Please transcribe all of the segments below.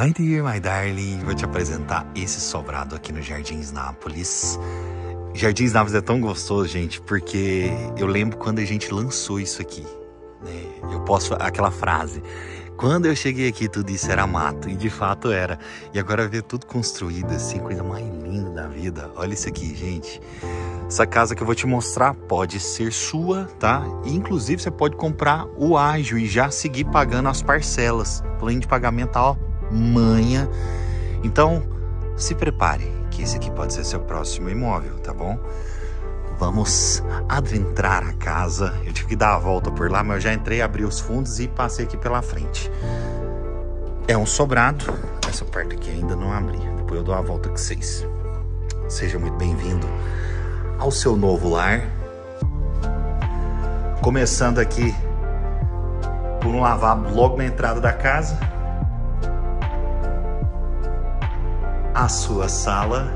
My dear, my darling, vou te apresentar esse sobrado aqui no Jardins Nápoles. Jardins Nápoles é tão gostoso, gente, porque eu lembro quando a gente lançou isso aqui. Né? Eu posso aquela frase. Quando eu cheguei aqui, tudo isso era mato, e de fato era. E agora ver tudo construído assim, coisa mais linda da vida. Olha isso aqui, gente. Essa casa que eu vou te mostrar pode ser sua, tá? E, inclusive você pode comprar o ágil e já seguir pagando as parcelas. Plano de pagamento, ó, manha. Então, se prepare, que esse aqui pode ser seu próximo imóvel, tá bom? Vamos adentrar a casa. Eu tive que dar a volta por lá, mas eu já entrei, abri os fundos e passei aqui pela frente. É um sobrado. Essa parte aqui ainda não abri. Depois eu dou a volta com vocês. Seja muito bem-vindo ao seu novo lar. Começando aqui por um lavabo logo na entrada da casa. A sua sala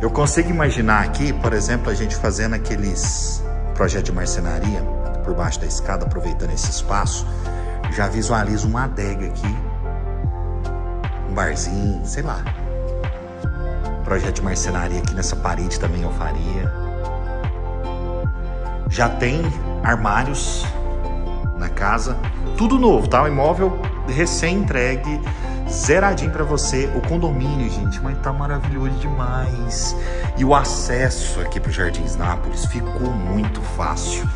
eu consigo imaginar aqui, por exemplo, a gente fazendo aqueles projetos de marcenaria por baixo da escada, aproveitando esse espaço. Já visualizo uma adega aqui, um barzinho, sei lá. Projeto de marcenaria aqui nessa parede também eu faria. Já tem armários na casa, tudo novo, tá? O imóvel recém-entregue zeradinho para você. O condomínio, gente, mas tá maravilhoso demais. E o acesso aqui para Jardins Nápoles ficou muito fácil.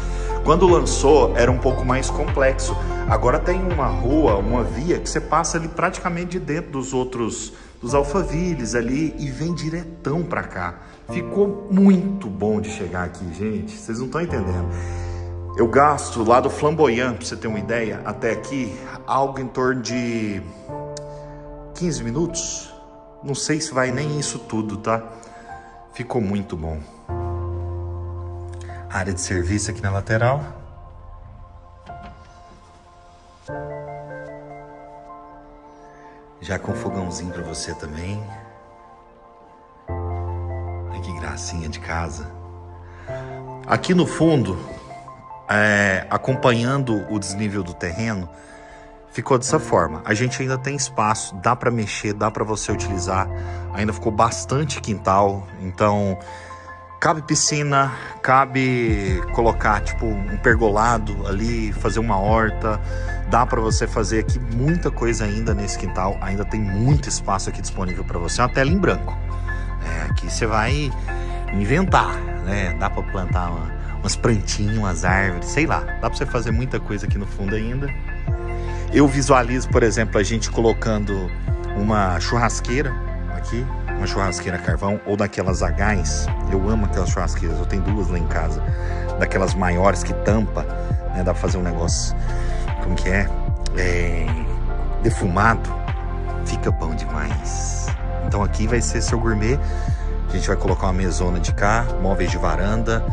Quando lançou, era um pouco mais complexo. Agora tem uma rua, uma via que você passa ali praticamente de dentro dos outros, dos alfavilles ali e vem diretão para cá. Ficou muito bom de chegar aqui, gente. Vocês não estão entendendo. Eu gasto lá do Flamboyant, para você ter uma ideia, até aqui, algo em torno de 15 minutos. Não sei se vai nem isso tudo, tá? Ficou muito bom. Área de serviço aqui na lateral. Já com fogãozinho para você também. Olha que gracinha de casa. Aqui no fundo, é, acompanhando o desnível do terreno, ficou dessa forma. A gente ainda tem espaço, dá para mexer, dá para você utilizar. Ainda ficou bastante quintal, então cabe piscina, cabe colocar tipo um pergolado ali, fazer uma horta. Dá para você fazer aqui muita coisa ainda nesse quintal. Ainda tem muito espaço aqui disponível para você. Uma tela em branco. É, aqui você vai inventar, né? Dá para plantar uma, umas plantinhas, umas árvores, sei lá. Dá para você fazer muita coisa aqui no fundo ainda. Eu visualizo, por exemplo, a gente colocando uma churrasqueira aqui, uma churrasqueira carvão ou daquelas agais. Eu amo aquelas churrasqueiras, eu tenho duas lá em casa, daquelas maiores que tampa, né? Dá pra fazer um negócio, como que é? é defumado. Fica bom demais. Então aqui vai ser seu gourmet a gente vai colocar uma mesona de cá, móveis de varanda.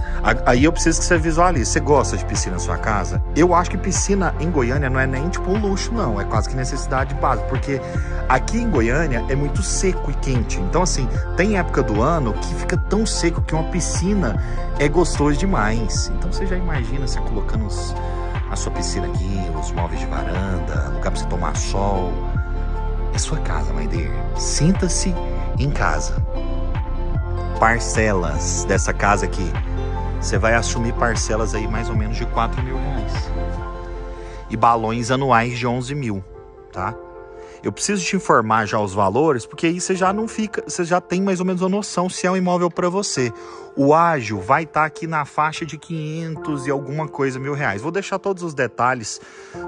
Aí eu preciso que você visualize. Você gosta de piscina na sua casa? Eu acho que piscina em Goiânia não é nem tipo um luxo, não. É quase que necessidade básica. Porque aqui em Goiânia é muito seco e quente. Então, assim, tem época do ano que fica tão seco que uma piscina é gostoso demais. Então você já imagina você colocando os, a sua piscina aqui, os móveis de varanda, lugar para você tomar sol. É sua casa, my dear. Sinta-se em casa parcelas dessa casa aqui. Você vai assumir parcelas aí mais ou menos de 4 mil reais. E balões anuais de 11 mil, tá? Eu preciso te informar já os valores, porque aí você já não fica, você já tem mais ou menos uma noção se é um imóvel para você. O ágil vai estar tá aqui na faixa de 500 e alguma coisa mil reais. Vou deixar todos os detalhes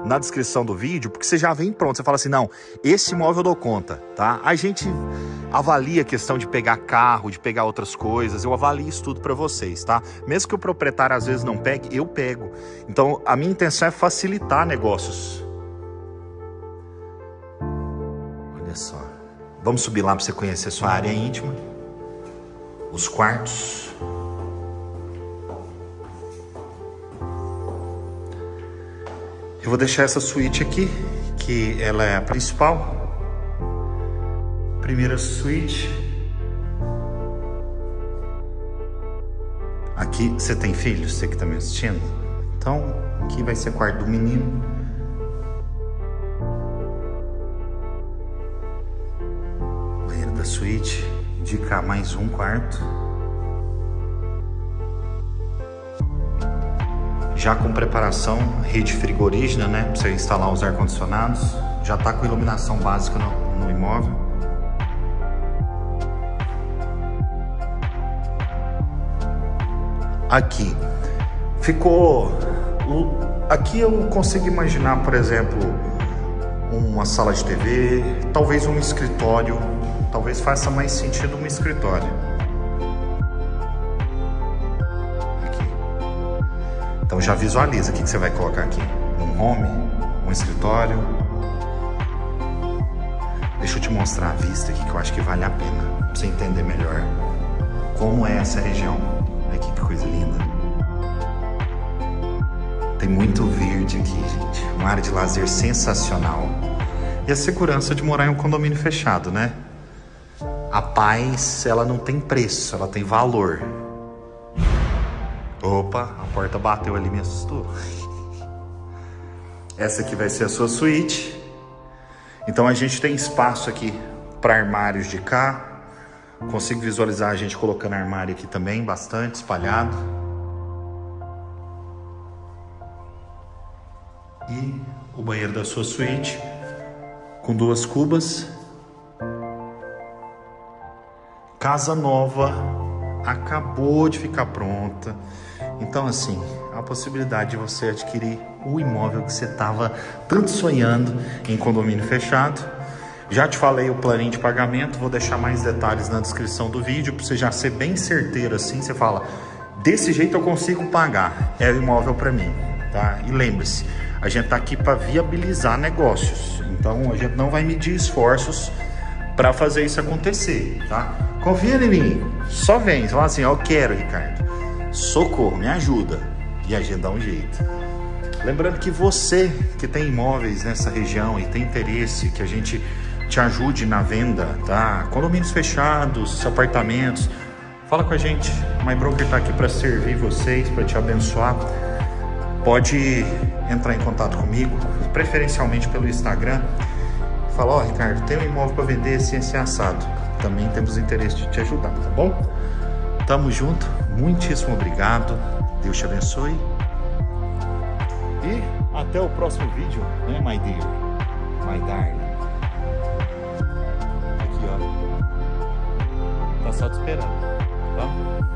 na descrição do vídeo, porque você já vem pronto. Você fala assim, não, esse imóvel eu dou conta, tá? A gente avalia a questão de pegar carro, de pegar outras coisas. Eu avalio isso tudo para vocês, tá? Mesmo que o proprietário às vezes não pegue, eu pego. Então, a minha intenção é facilitar negócios só. Vamos subir lá para você conhecer sua área íntima, os quartos. Eu vou deixar essa suíte aqui, que ela é a principal. Primeira suíte. Aqui, você tem filhos? Você que está me assistindo? Então, aqui vai ser o quarto do menino. Suíte, indicar mais um quarto. Já com preparação, rede frigorígena, né? Para você instalar os ar-condicionados. Já tá com iluminação básica no, no imóvel. Aqui ficou. Aqui eu consigo imaginar, por exemplo, uma sala de TV, talvez um escritório. Talvez faça mais sentido um escritório. Aqui. Então já visualiza o que você vai colocar aqui. Um home, um escritório. Deixa eu te mostrar a vista aqui que eu acho que vale a pena. Pra você entender melhor como é essa região. Olha aqui que coisa linda. Tem muito verde aqui, gente. Uma área de lazer sensacional. E a segurança de morar em um condomínio fechado, né? A paz, ela não tem preço, ela tem valor. Opa, a porta bateu ali, me assustou. Essa aqui vai ser a sua suíte. Então a gente tem espaço aqui para armários de cá. Consigo visualizar a gente colocando armário aqui também, bastante espalhado. E o banheiro da sua suíte com duas cubas. Casa nova, acabou de ficar pronta. Então, assim, a possibilidade de você adquirir o imóvel que você estava tanto sonhando em condomínio fechado. Já te falei o planinho de pagamento, vou deixar mais detalhes na descrição do vídeo para você já ser bem certeiro assim. Você fala, desse jeito eu consigo pagar, é o imóvel para mim, tá? E lembre-se, a gente tá aqui para viabilizar negócios, então a gente não vai medir esforços para fazer isso acontecer, tá? Confia em mim, só vem, você fala assim, eu quero, Ricardo, socorro, me ajuda e a gente dá um jeito. Lembrando que você que tem imóveis nessa região e tem interesse que a gente te ajude na venda, tá? Condomínios fechados, apartamentos, fala com a gente. My Broker está aqui para servir vocês, para te abençoar. Pode entrar em contato comigo, preferencialmente pelo Instagram. Fala, ó, oh, Ricardo, tem um imóvel para vender, assim, assim, assado. Também temos interesse de te ajudar, tá bom? Tamo junto, muitíssimo obrigado. Deus te abençoe. E até o próximo vídeo, né, my dear? My darling. Aqui, ó. Tá só te esperando, tá?